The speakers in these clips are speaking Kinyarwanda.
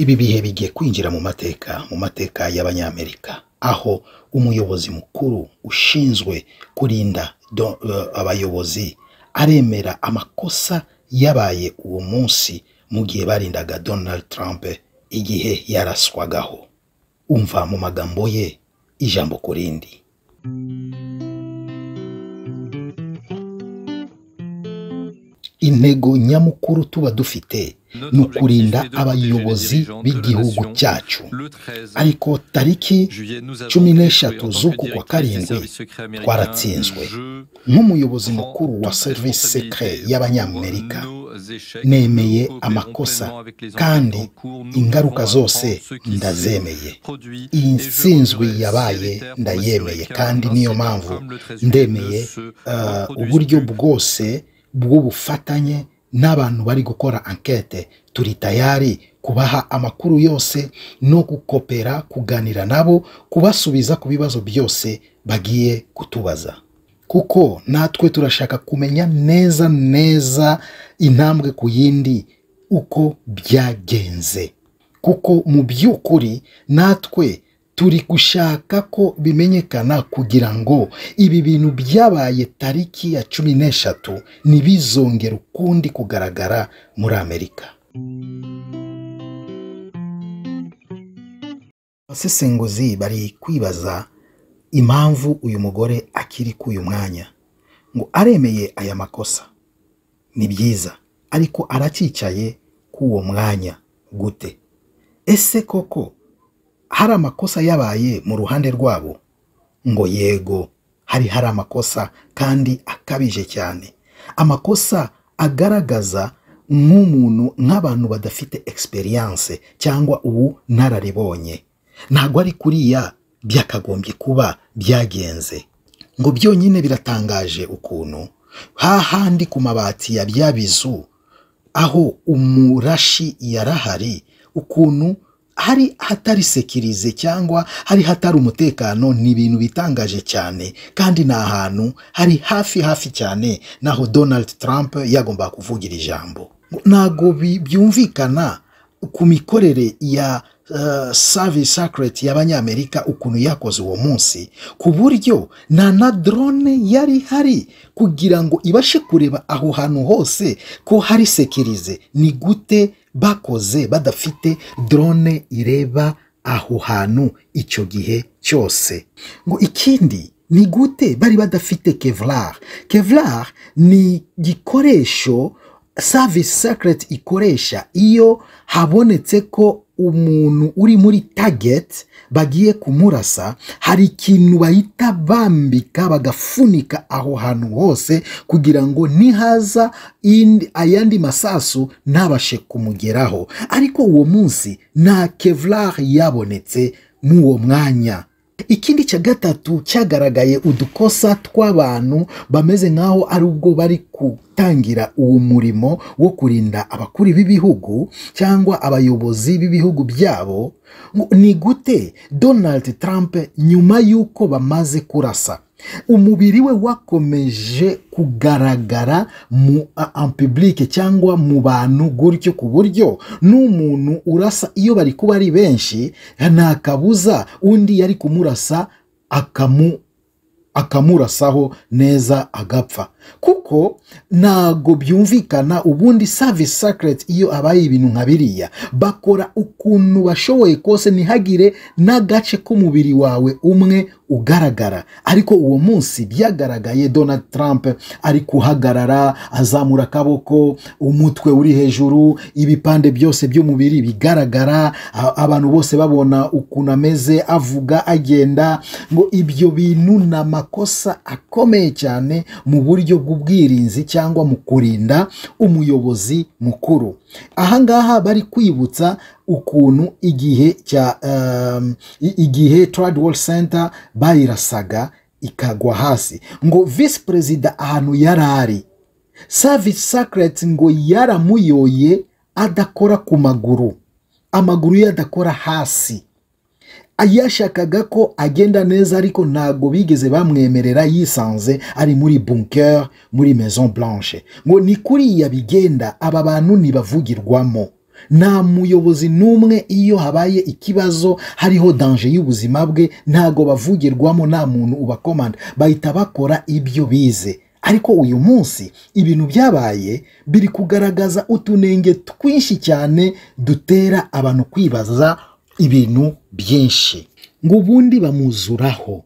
ibi bihe bigiye kwinjira mu mateka mu mateka y'abanyamerika. Aho umuyobozi mukuru ushinzwe kurinda eh, abayobozi aremera amakosa yabaye uwo munsi mu gihe barindaga donald trump igihe yaraswagaho. Umva mu magambo ye ijambo ku rindi. Intego nyamukuru tuba dufite ni ukurinda abayobozi b'igihugu cyacu. Ariko tariki cumi n'eshatu z'uku kwa karindwi twaratsinzwe nk'umuyobozi mukuru wa serivisi sekire y'abanyamerika. Nemeye amakosa kandi ingaruka zose ndazemeye. iyi nsinzwi yabaye ndayemeye kandi niyo mpamvu ndemeye eh, uburyo bwose bw'ubufatanye n'abantu bari gukora ankete turi tayari kubaha amakuru yose no gukopera kuganira nabo kubasubiza ku bibazo byose bagiye kutubaza. Kuko natwe turashaka kumenya neza neza intambwe ku yindi uko byagenze. Kuko mu by'ukuri natwe turi gushaka ko bimenyekana kugira ngo ibi bintu byabaye tariki ya cumi n'eshatu ntibizongere ukundi kugaragara muri amerika. Abasesenguzi bari kwibaza impamvu uyu mugore akiri ku uyu mwanya. Ngo aremeye aya makosa. Ni byiza ariko aracyicaye ku uwo mwanya gute? Ese koko hari amakosa yabaye mu ruhande rwabo. Ngo yego hari hari amakosa kandi akabije cyane. Amakosa agaragaza nk'umuntu nk'abantu badafite experience cyangwa ubu nararibonye. Ntabwo ari kuriya byakagombye kuba byagenze. Ngo byonyine biratangaje ukuntu. Hahandi ku mabati ya bya bizu aho umurashi yarahari ukuntu hari hatari sekirize cyangwa hari hatari umutekano ni ibintu bitangaje cyane. Kandi ni ahantu hari hafi hafi cyane naho donald trump yagombaga kuvugira ijambo. Ntabwo byumvikana ku mikorere ya uh, service secret y'abanyamerika ukuntu yakoze uwo munsi ku buryo nta na drone yari ihari kugira ngo ibashe kureba aho hantu hose ko hari sekirize. Ni gute bakoze badafite drone ireba aho hantu icyo gihe cyose. Ngo ikindi ni gute bari badafite kevlar? Kevlar ni igikoresho service secret ikoresha iyo habonetse ko umuntu uri muri target bagiye kumurasa hari ikintu bahita bambika bagafunika aho hantu hose kugira ngo nihaza ayandi masasu ntabashe kumugeraho. Ariko uwo munsi nta kevlar yabonetse mu uwo mwanya. Ikindi cya gatatu cyagaragaye udukosa tw'abantu bameze nk'aho ari ubwo bari gutangira uwo murimo wo kurinda abakuru b'ibihugu cyangwa abayobozi b'ibihugu byabo ni gute donald trump nyuma y'uko bamaze kurasa? Umubiri we wakomeje kugaragara mu public cyangwa mu bantu gutyo ku buryo n'umuntu urasa iyo bari kuba ari benshi nta kabuza undi yari kumurasa akamu akamurasaho neza agapfa. Kuko ntago byumvikana ubundi service secret iyo abaye ibintu nka biriya. Bakora ukuntu bashoboye kose ntihagire n'agace k'umubiri wawe umwe ugaragara. Ariko uwo munsi byagaragaye donald trump ari kuhagarara azamura akaboko umutwe uri hejuru ibipande byose by'umubiri bigaragara abantu bose babona ukuntu ameze avuga agenda. Ngo ibyo bintu ni amakosa akomeye cyane mu buryo bw'ubwirinzi cyangwa mu kurinda umuyobozi mukuru. Ahangaha bari kwibutsa ukuntu igihe cya i- igihe World Center bayirasaga ikagwa hasi. Ngo visi perezida ahantu yari ari. Service secret ngo yaramuyoye adakora ku maguru. Amaguru ye adakora hasi. Yashakaga ko agenda neza ariko ntabwo bigeze bamwemerera yisanze ari muri bunker muri maison blanche. Ngo ni kuriya bigenda aba bantu ntibavugirwamo. Nta muyobozi n'umwe iyo habaye ikibazo hariho danje y'ubuzima bwe ntago bavugirwamo nta muntu ubakomanda. Bahita bakora ibyo bize. Ariko uyu munsi ibintu byabaye biri kugaragaza utunenge twinshi cyane dutera abantu kwibaza ibintu byinshi. Ngo ubundi bamuzuraho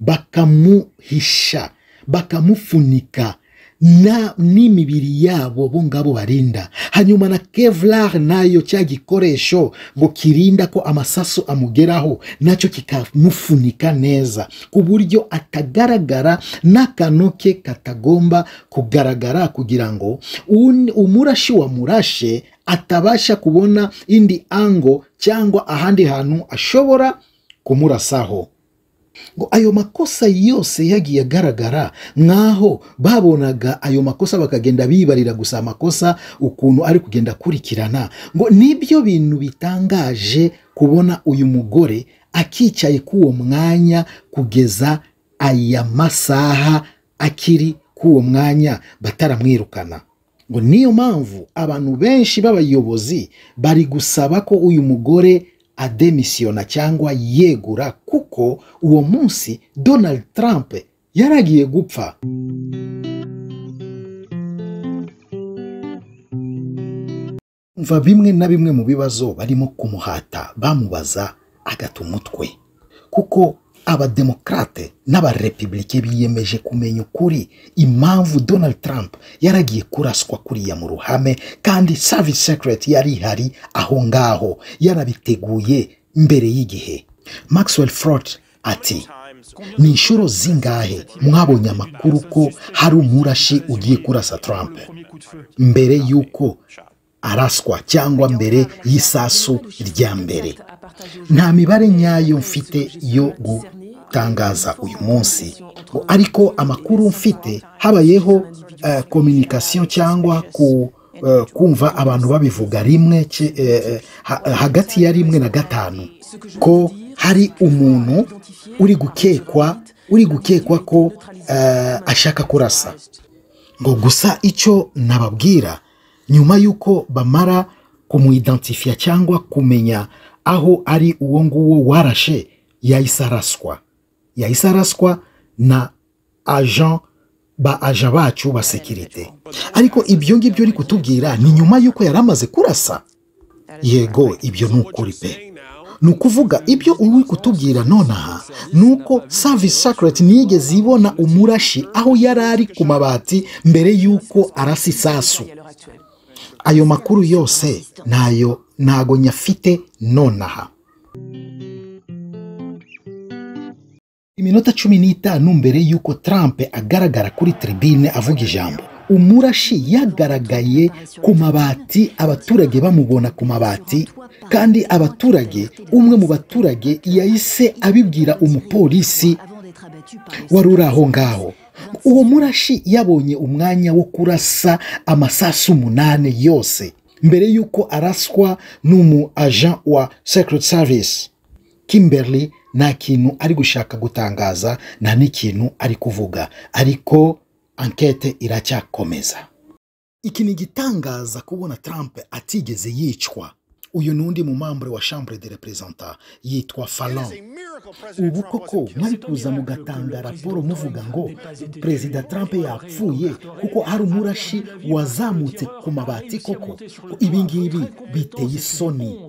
bakamuhisha bakamufunika n'imibiri yabo bo ngabo barinda. Hanyuma na kevlar na yo cya gikoresho ngo kirinda ko amasaso amugeraho na cyo kikamufunika neza. Ku buryo atagaragara n'akantu ke katagomba kugaragara kugira ngo umurashi wamurashe atabasha kubona indi ango cyangwa ahandi hantu ashobora kumurasaho. Ngo ayo makosa yose yagiye agaragara nk'aho babonaga ayo makosa bakagenda bibarira gusa amakosa ukuntu ari kugenda akurikirana. Ngo ni byo bintu bitangaje kubona uyu mugore akicaye k'uwo mwanya kugeza aya masaha akiri k'uwo mwanya bataramwirukana. Ngo niyo mpamvu abantu benshi b'abayobozi bari gusaba ko uyu mugore ademisiyona cyangwa yegura kuko uwo munsi donald trump yaragiye gupfa. Mva bimwe na bimwe mu bibazo barimo kumuhata bamubaza agata umutwe. Kuko abademokarate n'abarepubulike biyemeje kumenya ukuri impamvu donald trump yaragiye kuraswa kuriya mu ruhame kandi service secret yari ihari aho ngaho. Yarabiteguye mbere y'igihe. Maxwell frot ati ni inshuro zingahe mwabonye amakuru ko hari umurashi ugiye kurasa trump? Mbere y'uko araswa cyangwa mbere y'isasu rya mbere. Nta mibare nyayo mfite yo gutangaza uyu munsi. Ariko amakuru mfite habayeho kominikasiyo cyangwa ku eh, kumva abantu babivuga rimwe eh, eh, ha- hagati ya rimwe na gatanu ko hari umuntu uri gukekwa uri gukekwa ko eh, ashaka kurasa. Ngo gusa icyo nababwira nyuma y'uko bamara kumuidentifiya cyangwa kumenya aho ari uwo nguwo warashe yahise araswa yahise araswa na agent ba aja bacu ba sekirite ariko ibyo ngibyo uri kutubwira ni nyuma y'uko yari amaze kurasa. Yego ibyo ni ukuri pe. Ni ukuvuga ibyo uri kutubwira nonaha ni uko service secret ntiyigeze ibona umurashi aho yari ari ku mabati mbere y'uko arasa isasu. Ayo makuru yose ntayo ntago nyafite nonaha. Iminota cumi n'itanu mbere y'uko Trump agaragara kuri tribune avuga ijambo umurashi yagaragaye ku mabati abaturage bamubona ku mabati kandi abaturage umwe mu baturage yahise abibwira umupolisi wari uri aho ngaho. Uwo murashi yabonye umwanya wo kurasa amasasu umunani yose. Mbere y'uko araswa n'umu agent wa secret service kimberly nta kintu ari gushaka gutangaza nta n'ikintu ari kuvuga. Ariko ankete iracyakomeza. Iki ni igitangaza kubona Trump atigeze yicwa. Uyu ni undi mu mambure wa chambre de representant yitwa Fallon. Ubu koko mwari kuza mugatanga raporo muvuga ngo perezida Trump yapfuye kuko hari umurashi wazamutse ku mabati koko. Ibi ngibi biteye isoni.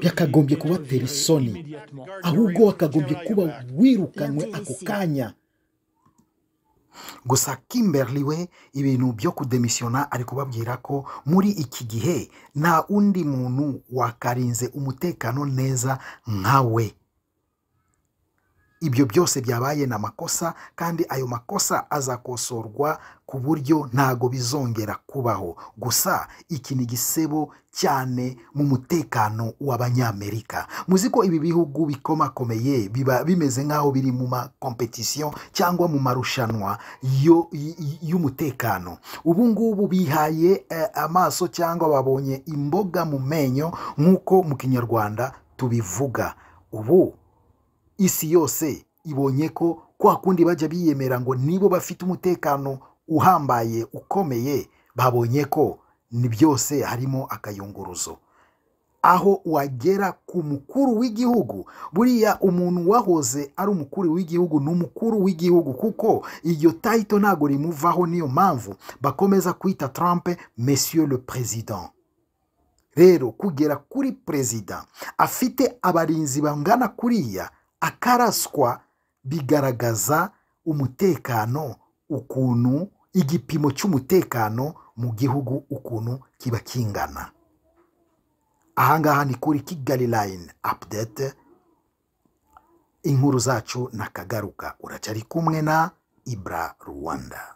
Byakagombye kubatera isoni. Ahubwo wakagombye kuba wirukanywe ako kanya. Gusa kimberly we ibintu byo kudemisiyona ari kubabwira ko muri iki gihe nta undi muntu wakarinze umutekano neza nka we. Ibyo byose byabaye ni amakosa kandi ayo makosa azakosorwa ku buryo ntago bizongera kubaho. Gusa iki ni igisebo cyane mu mutekano w'abanyamerika. Muzi ko ibi bihugu bikomakomeye biba bimeze nk'aho biri mu makompetisiyo cyangwa mu marushanwa y'umutekano. Ubu ngubu bihaye eh, amaso cyangwa babonye imboga mu menyo nk'uko mu kinyarwanda tubivuga. Ubu isi yose ibonye ko kwa kundi bajya biyemera ngo nibo bafite umutekano uhambaye ukomeye babonye ko ni byose harimo akayunguruzo. Aho wagera ku mukuru w'igihugu buriya umuntu wahoze ari umukuru w'igihugu ni umukuru w'igihugu kuko iryo tayito ntabwo rimuvaho niyo mpamvu bakomeza kwita Trump monsieur le president rero kugera kuri perezida afite abarinzi bangana kuriya akaraswa bigaragaza umutekano ukuntu igipimo cy'umutekano mu gihugu ukuntu kiba kingana. Ahangaha ni kuri kigali line update. Inkuru zacu nakagaruka uracyari kumwe na ibra rwanda.